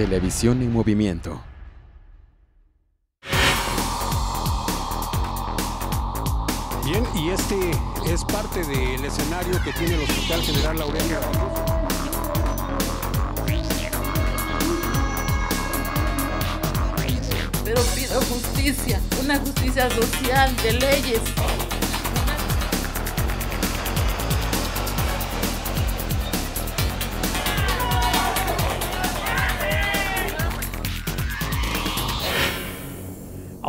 Televisión en movimiento. Bien, y este es parte del escenario que tiene el Hospital General Laureano. Pero pido justicia, una justicia social, de leyes.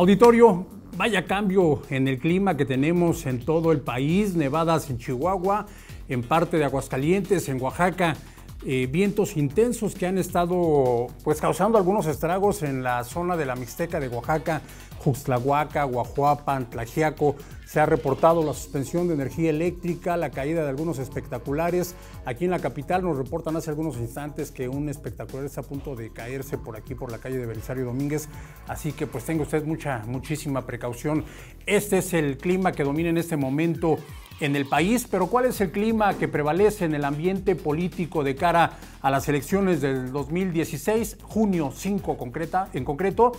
Auditorio, vaya cambio en el clima que tenemos en todo el país, nevadas en Chihuahua, en parte de Aguascalientes, en Oaxaca, eh, vientos intensos que han estado pues causando algunos estragos en la zona de la Mixteca de Oaxaca, Juxtlahuaca, Guajuapan, Tlajiaco. Se ha reportado la suspensión de energía eléctrica, la caída de algunos espectaculares. Aquí en la capital nos reportan hace algunos instantes que un espectacular está a punto de caerse por aquí, por la calle de Belisario Domínguez. Así que pues tenga usted mucha, muchísima precaución. Este es el clima que domina en este momento en el país, pero ¿cuál es el clima que prevalece en el ambiente político de cara a las elecciones del 2016, junio 5 concreta, en concreto?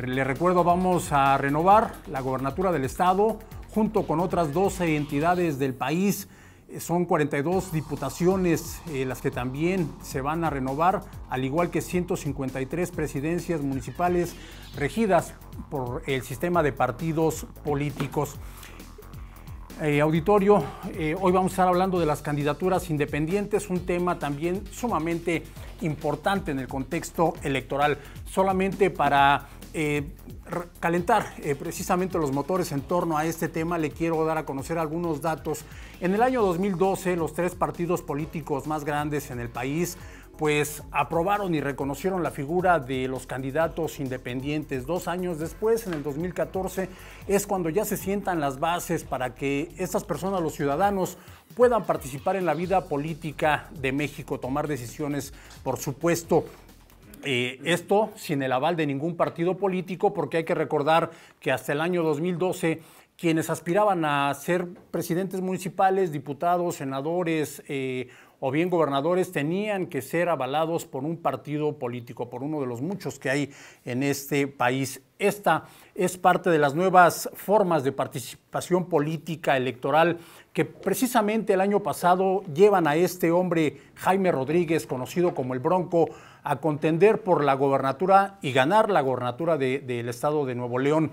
Le recuerdo, vamos a renovar la gobernatura del estado junto con otras 12 entidades del país. Son 42 diputaciones eh, las que también se van a renovar, al igual que 153 presidencias municipales regidas por el sistema de partidos políticos. Eh, auditorio, eh, hoy vamos a estar hablando de las candidaturas independientes, un tema también sumamente importante en el contexto electoral. Solamente para eh, calentar precisamente los motores en torno a este tema, le quiero dar a conocer algunos datos. En el año 2012, los tres partidos políticos más grandes en el país pues aprobaron y reconocieron la figura de los candidatos independientes. Dos años después, en el 2014, es cuando ya se sientan las bases para que estas personas, los ciudadanos, puedan participar en la vida política de México, tomar decisiones, por supuesto. Eh, esto sin el aval de ningún partido político, porque hay que recordar que hasta el año 2012 quienes aspiraban a ser presidentes municipales, diputados, senadores, eh, o bien gobernadores tenían que ser avalados por un partido político, por uno de los muchos que hay en este país. Esta es parte de las nuevas formas de participación política electoral que precisamente el año pasado llevan a este hombre, Jaime Rodríguez, conocido como el Bronco, a contender por la gobernatura y ganar la gobernatura del estado de Nuevo León.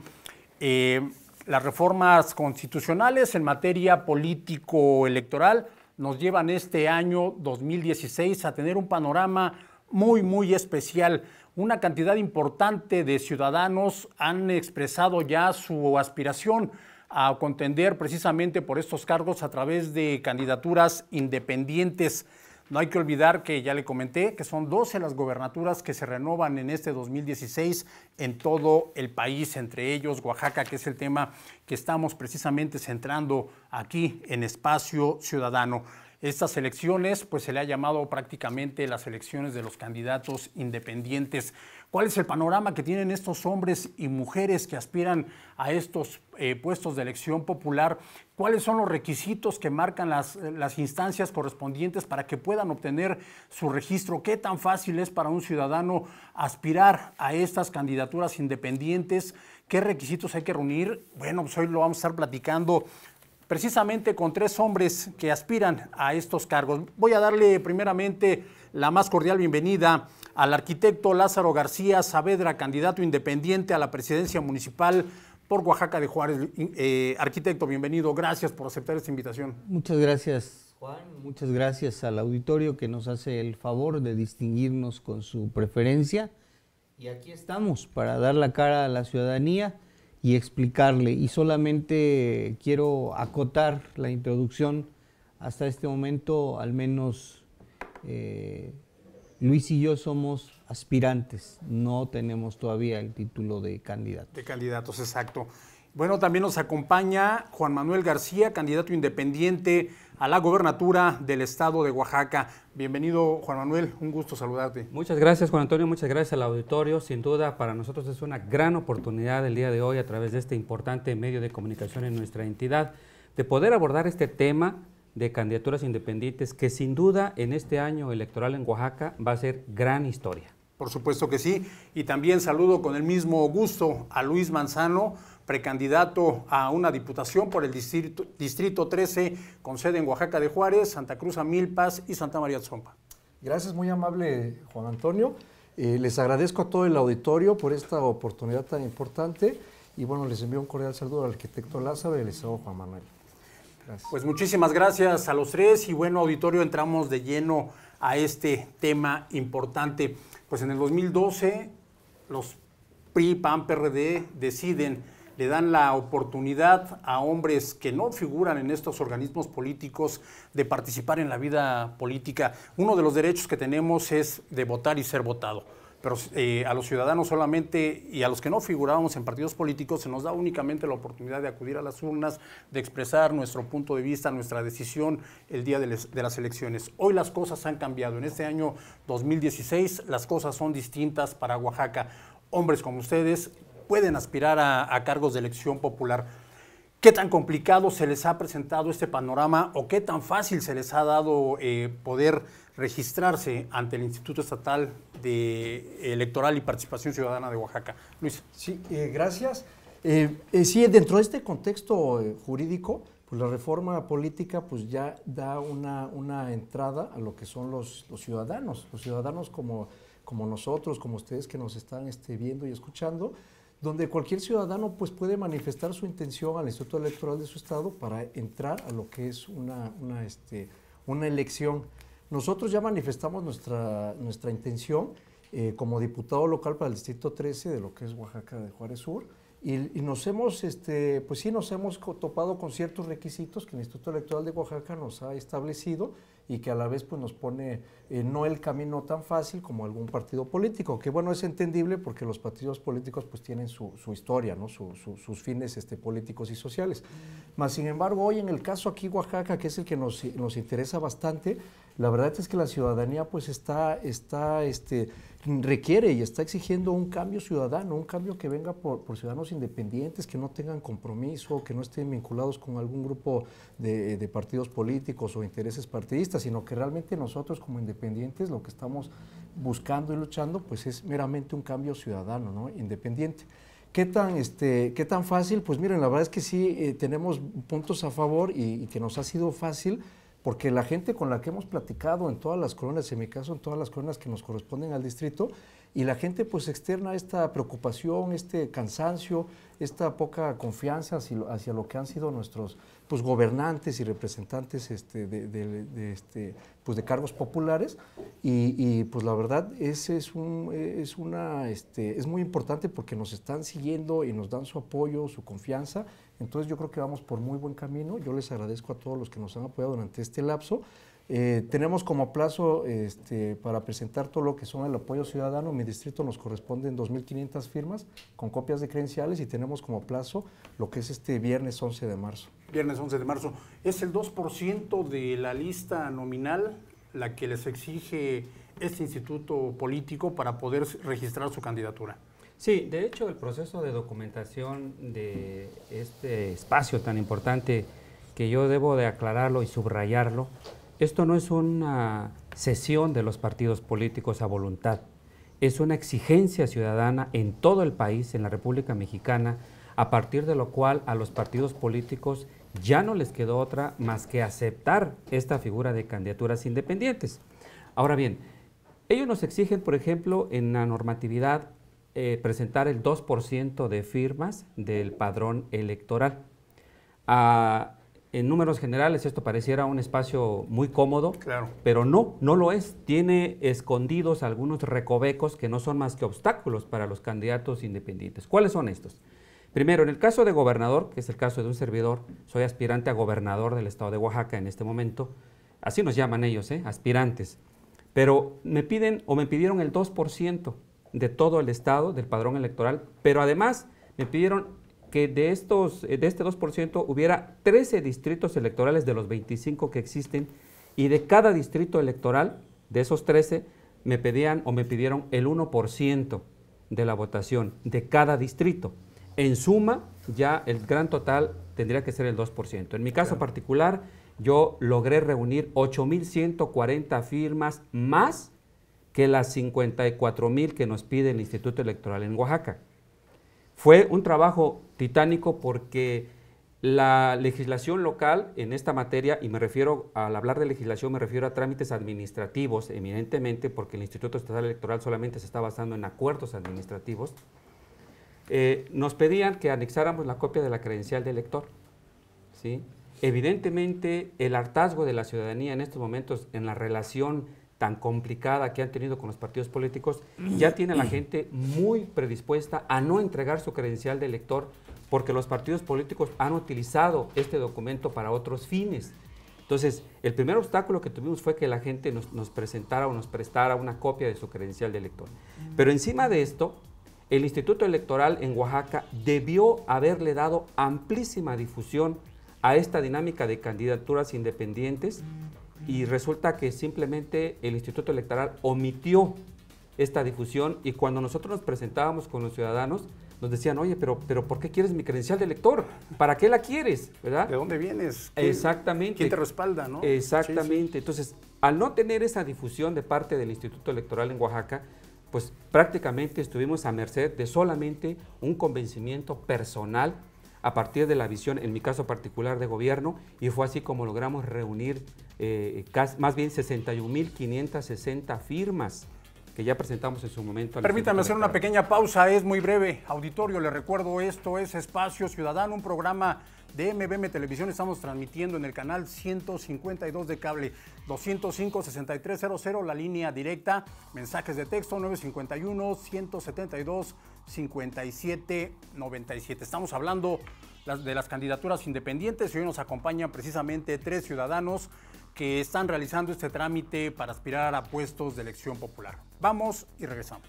Eh, las reformas constitucionales en materia político-electoral nos llevan este año 2016 a tener un panorama muy, muy especial. Una cantidad importante de ciudadanos han expresado ya su aspiración a contender precisamente por estos cargos a través de candidaturas independientes. No hay que olvidar que ya le comenté que son 12 las gobernaturas que se renovan en este 2016 en todo el país, entre ellos Oaxaca, que es el tema que estamos precisamente centrando aquí en Espacio Ciudadano. Estas elecciones, pues se le ha llamado prácticamente las elecciones de los candidatos independientes. ¿Cuál es el panorama que tienen estos hombres y mujeres que aspiran a estos eh, puestos de elección popular? ¿Cuáles son los requisitos que marcan las, las instancias correspondientes para que puedan obtener su registro? ¿Qué tan fácil es para un ciudadano aspirar a estas candidaturas independientes? ¿Qué requisitos hay que reunir? Bueno, pues hoy lo vamos a estar platicando precisamente con tres hombres que aspiran a estos cargos. Voy a darle primeramente la más cordial bienvenida al arquitecto Lázaro García Saavedra, candidato independiente a la presidencia municipal por Oaxaca de Juárez. Eh, arquitecto, bienvenido. Gracias por aceptar esta invitación. Muchas gracias, Juan. Muchas gracias al auditorio que nos hace el favor de distinguirnos con su preferencia. Y aquí estamos para dar la cara a la ciudadanía y explicarle. Y solamente quiero acotar la introducción. Hasta este momento, al menos eh, Luis y yo somos aspirantes, no tenemos todavía el título de candidato. De candidatos, exacto. Bueno, también nos acompaña Juan Manuel García, candidato independiente a la gobernatura del estado de Oaxaca. Bienvenido, Juan Manuel, un gusto saludarte. Muchas gracias, Juan Antonio, muchas gracias al auditorio. Sin duda, para nosotros es una gran oportunidad el día de hoy, a través de este importante medio de comunicación en nuestra entidad, de poder abordar este tema de candidaturas independientes que sin duda en este año electoral en Oaxaca va a ser gran historia. Por supuesto que sí. Y también saludo con el mismo gusto a Luis Manzano, precandidato a una diputación por el distrito, distrito 13 con sede en Oaxaca de Juárez, Santa Cruz Amilpas y Santa María Zompa. Gracias, muy amable Juan Antonio. Eh, les agradezco a todo el auditorio por esta oportunidad tan importante y bueno, les envío un cordial saludo al arquitecto Lázaro y al licenciado Juan Manuel. Gracias. Pues muchísimas gracias a los tres y bueno, auditorio, entramos de lleno a este tema importante. Pues en el 2012 los PRI, PAN, PRD deciden, le dan la oportunidad a hombres que no figuran en estos organismos políticos de participar en la vida política. Uno de los derechos que tenemos es de votar y ser votado pero eh, a los ciudadanos solamente y a los que no figurábamos en partidos políticos se nos da únicamente la oportunidad de acudir a las urnas, de expresar nuestro punto de vista, nuestra decisión el día de, las elecciones. Hoy las cosas han cambiado. En este año 2016 las cosas son distintas para Oaxaca. Hombres como ustedes pueden aspirar a, cargos de elección popular. ¿Qué tan complicado se les ha presentado este panorama o qué tan fácil se les ha dado eh, poder registrarse ante el Instituto Estatal de Electoral y Participación Ciudadana de Oaxaca. Luis. Sí, eh, gracias. Eh, sí, dentro de este contexto jurídico, pues la reforma política pues ya da una, entrada a lo que son los, los, ciudadanos, los ciudadanos como, como nosotros, como ustedes que nos están este, viendo y escuchando, donde cualquier ciudadano pues puede manifestar su intención al Instituto Electoral de su estado para entrar a lo que es una, una, este, una elección. Nosotros ya manifestamos nuestra, nuestra intención eh, como diputado local para el Distrito 13 de lo que es Oaxaca de Juárez Sur. Y, nos hemos, este, pues sí, nos hemos topado con ciertos requisitos que el Instituto Electoral de Oaxaca nos ha establecido y que a la vez pues, nos pone eh, no el camino tan fácil como algún partido político, que bueno, es entendible porque los partidos políticos pues tienen su, historia, ¿no? sus fines este, políticos y sociales. Mas, sin embargo, hoy en el caso aquí Oaxaca, que es el que nos, nos interesa bastante, la verdad es que la ciudadanía pues está, está este, requiere y está exigiendo un cambio ciudadano, un cambio que venga por, ciudadanos independientes, que no tengan compromiso, que no estén vinculados con algún grupo de, de, partidos políticos o intereses partidistas, sino que realmente nosotros como independientes lo que estamos buscando y luchando pues es meramente un cambio ciudadano, ¿no? independiente. ¿Qué tan, este, ¿Qué tan fácil? Pues miren, la verdad es que sí eh, tenemos puntos a favor y que nos ha sido fácil porque la gente con la que hemos platicado en todas las colonias, en mi caso en todas las colonias que nos corresponden al distrito, y la gente pues externa esta preocupación, este cansancio, esta poca confianza hacia, lo que han sido nuestros pues, gobernantes y representantes este, de, este, pues, de cargos populares. Y, pues la verdad ese es, un, una, este, es muy importante porque nos están siguiendo y nos dan su apoyo, su confianza entonces yo creo que vamos por muy buen camino. Yo les agradezco a todos los que nos han apoyado durante este lapso. Eh, tenemos como plazo este, para presentar todo lo que son el apoyo ciudadano. Mi distrito nos corresponden 2.500 firmas con copias de credenciales y tenemos como plazo lo que es este viernes 11 de marzo. Viernes 11 de marzo. ¿Es el 2% de la lista nominal la que les exige este instituto político para poder registrar su candidatura? Sí, de hecho el proceso de documentación de este espacio tan importante que yo debo de aclararlo y subrayarlo, esto no es una sesión de los partidos políticos a voluntad, es una exigencia ciudadana en todo el país, en la República Mexicana, a partir de lo cual a los partidos políticos ya no les quedó otra más que aceptar esta figura de candidaturas independientes. Ahora bien, ellos nos exigen, por ejemplo, en la normatividad eh, presentar el 2% de firmas del padrón electoral. Ah, en números generales esto pareciera un espacio muy cómodo, claro. pero no, no lo es. Tiene escondidos algunos recovecos que no son más que obstáculos para los candidatos independientes. ¿Cuáles son estos? Primero, en el caso de gobernador, que es el caso de un servidor, soy aspirante a gobernador del estado de Oaxaca en este momento, así nos llaman ellos, ¿eh? aspirantes, pero me piden o me pidieron el 2% de todo el estado, del padrón electoral, pero además me pidieron que de, estos, de este 2% hubiera 13 distritos electorales de los 25 que existen y de cada distrito electoral, de esos 13, me pedían o me pidieron el 1% de la votación de cada distrito. En suma, ya el gran total tendría que ser el 2%. En mi caso particular, yo logré reunir 8.140 firmas más que las 54 mil que nos pide el Instituto Electoral en Oaxaca. Fue un trabajo titánico porque la legislación local en esta materia, y me refiero, al hablar de legislación, me refiero a trámites administrativos, eminentemente, porque el Instituto Estatal Electoral solamente se está basando en acuerdos administrativos, eh, nos pedían que anexáramos la copia de la credencial de elector. ¿sí? Evidentemente, el hartazgo de la ciudadanía en estos momentos en la relación tan complicada que han tenido con los partidos políticos, ya tiene a la gente muy predispuesta a no entregar su credencial de elector porque los partidos políticos han utilizado este documento para otros fines. Entonces, el primer obstáculo que tuvimos fue que la gente nos, presentara o nos prestara una copia de su credencial de elector. Pero encima de esto, el Instituto Electoral en Oaxaca debió haberle dado amplísima difusión a esta dinámica de candidaturas independientes y resulta que simplemente el Instituto Electoral omitió esta difusión y cuando nosotros nos presentábamos con los ciudadanos, nos decían, oye, pero, pero ¿por qué quieres mi credencial de elector? ¿Para qué la quieres? ¿verdad? ¿De dónde vienes? Exactamente. ¿Quién te respalda? ¿no? Exactamente. Entonces, al no tener esa difusión de parte del Instituto Electoral en Oaxaca, pues prácticamente estuvimos a merced de solamente un convencimiento personal a partir de la visión, en mi caso particular, de gobierno, y fue así como logramos reunir eh, más bien 61.560 firmas que ya presentamos en su momento. Permítame hacer una pequeña pausa, es muy breve. Auditorio, le recuerdo, esto es Espacio Ciudadano, un programa de MBM Televisión. Estamos transmitiendo en el canal 152 de cable 205-6300, la línea directa, mensajes de texto 951-172-5797. Estamos hablando de las candidaturas independientes y hoy nos acompañan precisamente tres ciudadanos que están realizando este trámite para aspirar a puestos de elección popular. Vamos y regresamos.